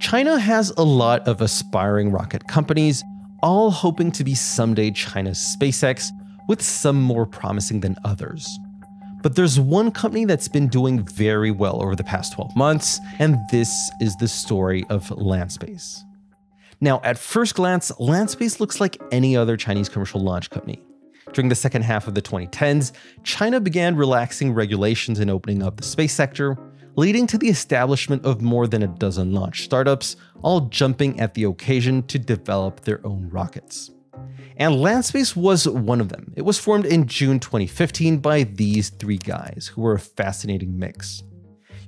China has a lot of aspiring rocket companies, all hoping to be someday China's SpaceX, with some more promising than others. But there's one company that's been doing very well over the past 12 months, and this is the story of Landspace. Now, at first glance, Landspace looks like any other Chinese commercial launch company. During the second half of the 2010s, China began relaxing regulations and opening up the space sector, leading to the establishment of more than a dozen launch startups, all jumping at the occasion to develop their own rockets. And Landspace was one of them. It was formed in June 2015 by these three guys, who were a fascinating mix.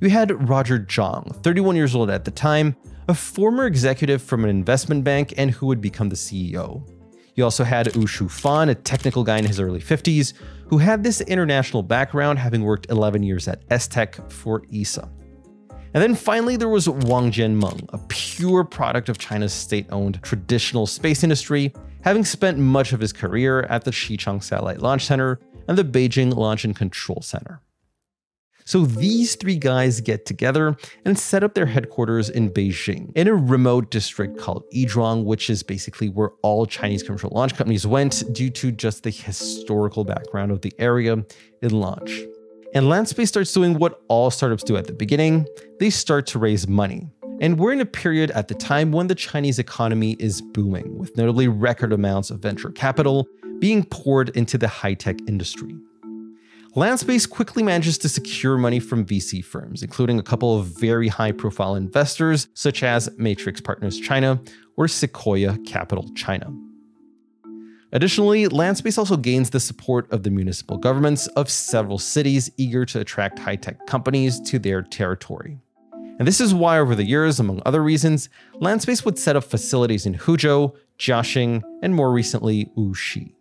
You had Roger Zhang, 31 years old at the time, a former executive from an investment bank and who would become the CEO. You also had Wushu Fan, a technical guy in his early 50s, who had this international background, having worked 11 years at ESTEC for ESA. And then finally, there was Wang Jianmeng, a pure product of China's state owned traditional space industry, having spent much of his career at the Xichang Satellite Launch Center and the Beijing Launch and Control Center. So these three guys get together and set up their headquarters in Beijing, in a remote district called Yizhuang, which is basically where all Chinese commercial launch companies went due to just the historical background of the area in launch. And Landspace starts doing what all startups do at the beginning they start to raise money. And we're in a period at the time when the Chinese economy is booming, with notably record amounts of venture capital being poured into the high tech industry. Landspace quickly manages to secure money from VC firms, including a couple of very high profile investors such as Matrix Partners China or Sequoia Capital China. Additionally, Landspace also gains the support of the municipal governments of several cities eager to attract high tech companies to their territory. And this is why, over the years, among other reasons, Landspace would set up facilities in Huzhou, Jiaxing, and more recently, Wuxi.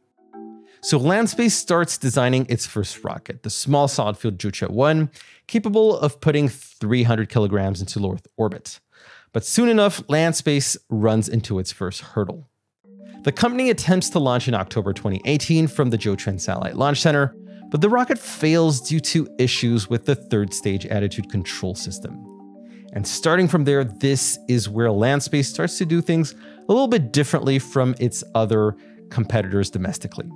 So Landspace starts designing its first rocket, the small solid fuel Zhuque 1, capable of putting 300 kilograms into low Earth orbit. But soon enough, Landspace runs into its first hurdle. The company attempts to launch in October 2018 from the Jiuquan Satellite Launch Center, but the rocket fails due to issues with the third stage attitude control system. And starting from there, this is where Landspace starts to do things a little bit differently from its other competitors domestically.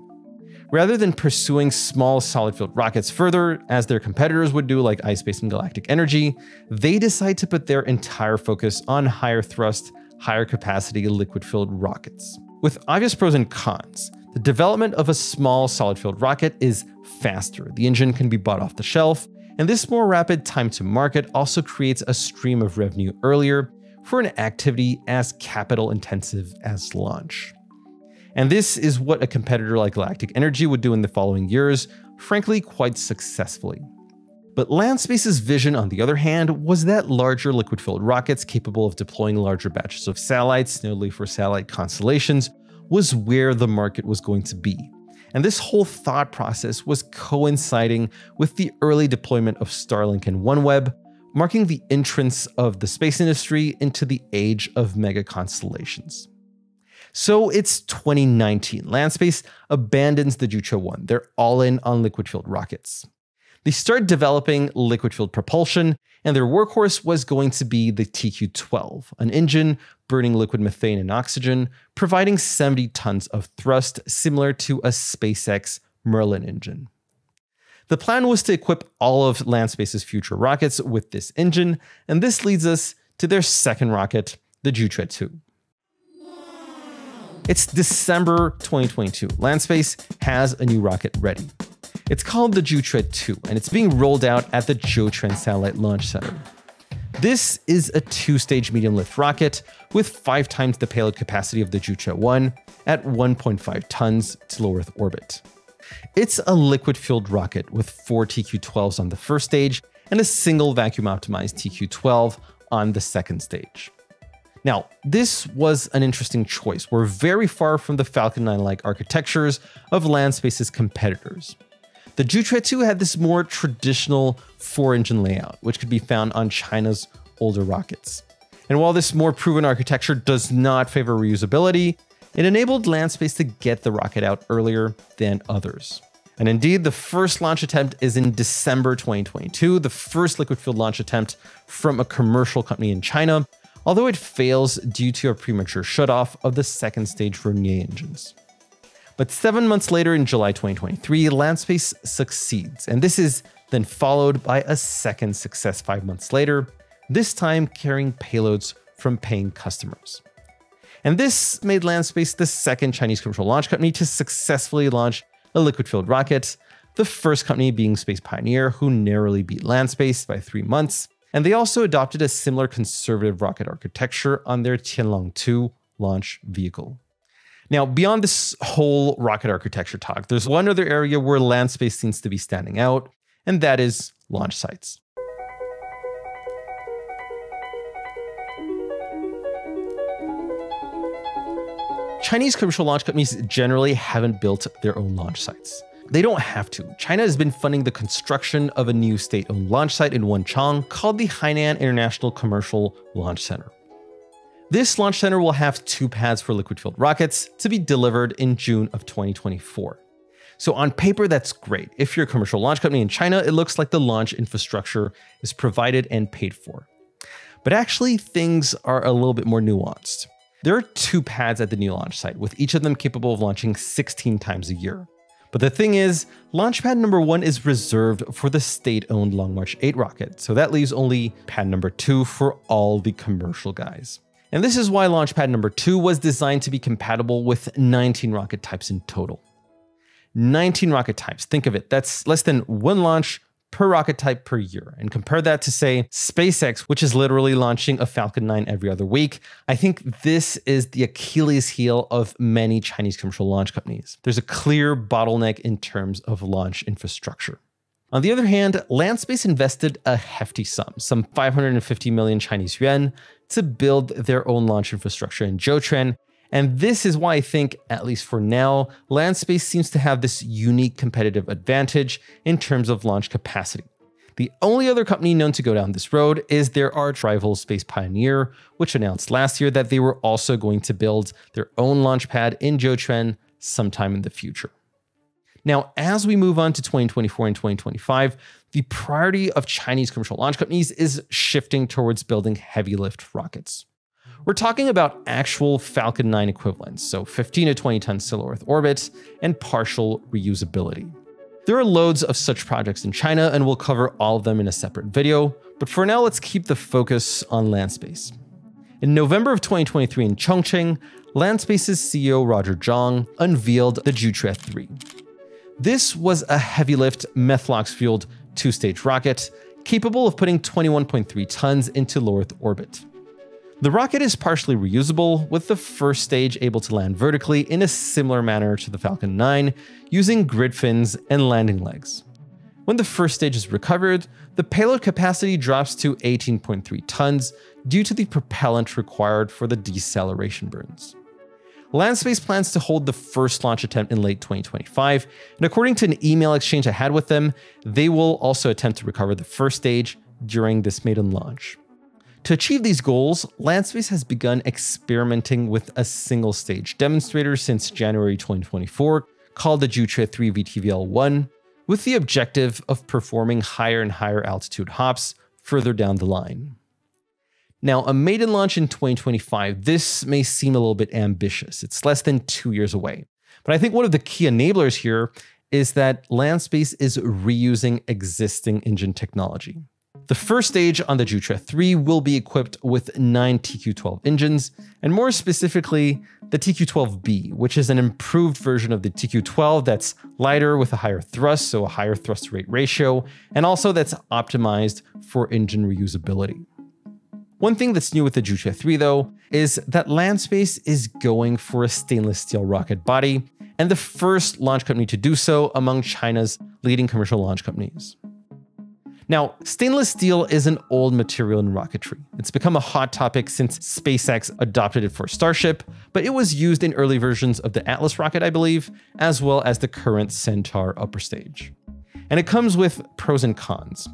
Rather than pursuing small solid fuel rockets further, as their competitors would do like iSpace and Galactic Energy, they decide to put their entire focus on higher thrust, higher capacity liquid fueled rockets. With obvious pros and cons, the development of a small solid fueled rocket is faster. The engine can be bought off the shelf, and this more rapid time to market also creates a stream of revenue earlier for an activity as capital intensive as launch. And this is what a competitor like Galactic Energy would do in the following years, frankly, quite successfully. But Landspace's vision, on the other hand, was that larger liquid filled rockets capable of deploying larger batches of satellites, notably for satellite constellations, was where the market was going to be. And this whole thought process was coinciding with the early deployment of Starlink and OneWeb, marking the entrance of the space industry into the age of mega constellations. So it's 2019. Landspace abandons the Zhuque 1. They're all in on liquid fueled rockets. They start developing liquid fueled propulsion, and their workhorse was going to be the TQ 12, an engine burning liquid methane and oxygen, providing 70 tons of thrust, similar to a SpaceX Merlin engine. The plan was to equip all of Landspace's future rockets with this engine, and this leads us to their second rocket, the Zhuque 2. It's December 2022. Landspace has a new rocket ready. It's called the Zhuque 2, and it's being rolled out at the Jiuquan Satellite Launch Center. This is a two-stage medium lift rocket with five times the payload capacity of the Zhuque 1 at 1.5 tons to low Earth orbit. It's a liquid-fueled rocket with four TQ-12s on the first stage and a single vacuum-optimized TQ-12 on the second stage. Now, this was an interesting choice. We're very far from the Falcon 9-like architectures of Landspace's competitors. The Zhuque 2 had this more traditional four-engine layout, which could be found on China's older rockets. And while this more proven architecture does not favor reusability, it enabled Landspace to get the rocket out earlier than others. And indeed, the first launch attempt is in December 2022, the first liquid fueled launch attempt from a commercial company in China, although it fails due to a premature shutoff of the second stage Vernier engines. But seven months later, in July 2023, Landspace succeeds, and this is then followed by a second success five months later, this time carrying payloads from paying customers. And this made Landspace the second Chinese commercial launch company to successfully launch a liquid fueled rocket, the first company being Space Pioneer, who narrowly beat Landspace by three months. And they also adopted a similar conservative rocket architecture on their Tianlong 2 launch vehicle. Now, beyond this whole rocket architecture talk, there's one other area where Landspace seems to be standing out, and that is launch sites. Chinese commercial launch companies generally haven't built their own launch sites. They don't have to. China has been funding the construction of a new state owned launch site in Wenchang called the Hainan International Commercial Launch Center. This launch center will have two pads for liquid fueled rockets to be delivered in June of 2024. So, on paper, that's great. If you're a commercial launch company in China, it looks like the launch infrastructure is provided and paid for. But actually, things are a little bit more nuanced. There are two pads at the new launch site, with each of them capable of launching 16 times a year. But the thing is, launch pad number one is reserved for the state owned Long March 8 rocket, so that leaves only pad number two for all the commercial guys. And this is why launch pad number two was designed to be compatible with 19 rocket types in total. 19 rocket types, think of it, that's less than one launch per rocket type per year. And compare that to, say, SpaceX, which is literally launching a Falcon 9 every other week. I think this is the Achilles heel of many Chinese commercial launch companies. There's a clear bottleneck in terms of launch infrastructure. On the other hand, Landspace invested a hefty sum, some 550 million Chinese yuan, to build their own launch infrastructure in Jiuquan, and this is why I think, at least for now, Landspace seems to have this unique competitive advantage in terms of launch capacity. The only other company known to go down this road is their arch rival Space Pioneer, which announced last year that they were also going to build their own launch pad in Jiuquan sometime in the future. Now, as we move on to 2024 and 2025, the priority of Chinese commercial launch companies is shifting towards building heavy lift rockets. We're talking about actual Falcon 9 equivalents, so 15 to 20 ton low Earth orbit and partial reusability. There are loads of such projects in China, and we'll cover all of them in a separate video, but for now, let's keep the focus on Landspace. In November of 2023 in Chongqing, Landspace's CEO Roger Zhang unveiled the Zhuque 3. This was a heavy lift Methalox fueled two stage rocket capable of putting 21.3 tons into low Earth orbit. The rocket is partially reusable, with the first stage able to land vertically in a similar manner to the Falcon 9, using grid fins and landing legs. When the first stage is recovered, the payload capacity drops to 18.3 tons due to the propellant required for the deceleration burns. Landspace plans to hold the first launch attempt in late 2025, and according to an email exchange I had with them, they will also attempt to recover the first stage during this maiden launch. To achieve these goals, Landspace has begun experimenting with a single stage demonstrator since January 2024 called the Zhuque 3 VTVL1, with the objective of performing higher and higher altitude hops further down the line. Now, a maiden launch in 2025, this may seem a little bit ambitious. It's less than two years away. But I think one of the key enablers here is that Landspace is reusing existing engine technology. The first stage on the Zhuque 3 will be equipped with 9 TQ12 engines, and more specifically, the TQ12B, which is an improved version of the TQ12 that's lighter with a higher thrust, so a higher thrust rate ratio, and also that's optimized for engine reusability. One thing that's new with the Zhuque 3 though, is that Landspace is going for a stainless steel rocket body, and the first launch company to do so among China's leading commercial launch companies. Now, stainless steel is an old material in rocketry. It's become a hot topic since SpaceX adopted it for Starship, but it was used in early versions of the Atlas rocket, I believe, as well as the current Centaur upper stage. And it comes with pros and cons.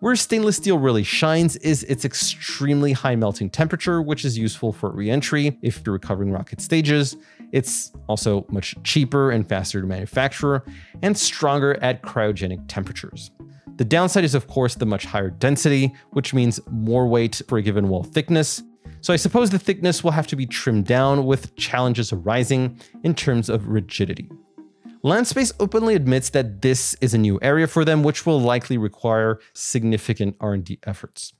Where stainless steel really shines is its extremely high melting temperature, which is useful for reentry if you're recovering rocket stages. It's also much cheaper and faster to manufacture, and stronger at cryogenic temperatures. The downside is, of course, the much higher density, which means more weight for a given wall thickness. So I suppose the thickness will have to be trimmed down with challenges arising in terms of rigidity. Landspace openly admits that this is a new area for them, which will likely require significant R&D efforts.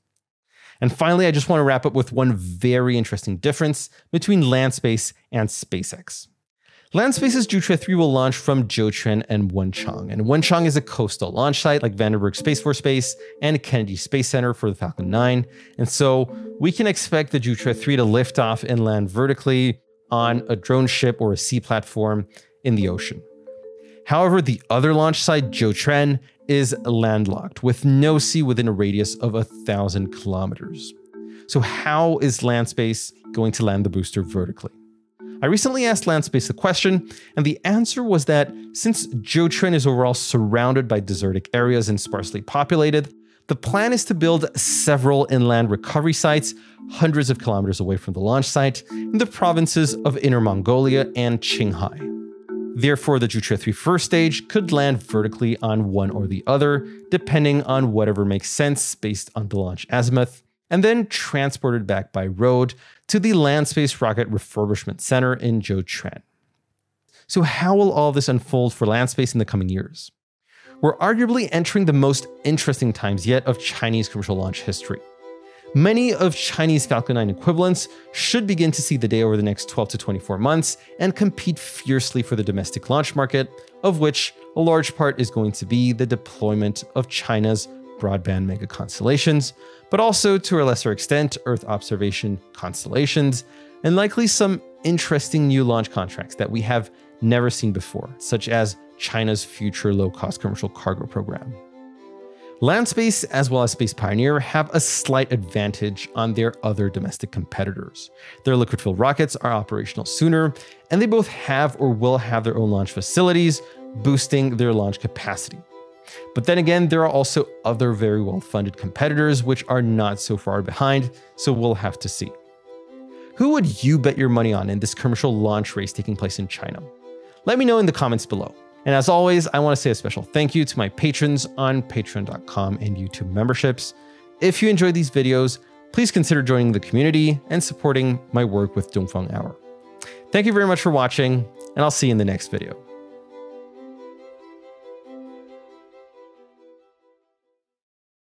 And finally, I just want to wrap up with one very interesting difference between Landspace and SpaceX. Landspace's Zhuque 3 will launch from Jiuquan and Wenchang, and Wenchang is a coastal launch site like Vandenberg Space Force Base and Kennedy Space Center for the Falcon 9, and so we can expect the Zhuque 3 to lift off and land vertically on a drone ship or a sea platform in the ocean. However, the other launch site, Jiuquan, is landlocked with no sea within a radius of a thousand kilometers. So, how is Landspace going to land the booster vertically? I recently asked Landspace the question, and the answer was that since Jiuquan is overall surrounded by desertic areas and sparsely populated, the plan is to build several inland recovery sites hundreds of kilometers away from the launch site in the provinces of Inner Mongolia and Qinghai. Therefore, the Zhuque 3 first stage could land vertically on one or the other, depending on whatever makes sense based on the launch azimuth, and then transported back by road to the Landspace Rocket Refurbishment Center in Jiuquan. So, how will all this unfold for Landspace in the coming years? We're arguably entering the most interesting times yet of Chinese commercial launch history. Many of Chinese Falcon 9 equivalents should begin to see the day over the next 12 to 24 months and compete fiercely for the domestic launch market, of which a large part is going to be the deployment of China's broadband mega constellations, but also to a lesser extent, Earth observation constellations, and likely some interesting new launch contracts that we have never seen before, such as China's future low cost commercial cargo program. Landspace as well as Space Pioneer have a slight advantage on their other domestic competitors. Their liquid fuel rockets are operational sooner, and they both have or will have their own launch facilities, boosting their launch capacity. But then again, there are also other very well funded competitors which are not so far behind, so we'll have to see. Who would you bet your money on in this commercial launch race taking place in China? Let me know in the comments below. And as always, I want to say a special thank you to my patrons on patreon.com and YouTube memberships. If you enjoyed these videos, please consider joining the community and supporting my work with Dongfang Hour. Thank you very much for watching, and I'll see you in the next video.